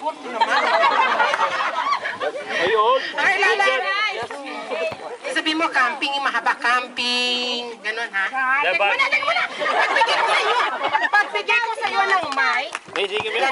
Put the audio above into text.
Ikot naman. Ayun. Ay, lalay! Sabi mo, camping, yung mahaba camping. Ganon, ha? Diba? Teka muna, teka muna! Pagbigay ko sa'yo, pagbigay ko sa'yo ng mic, May sige, may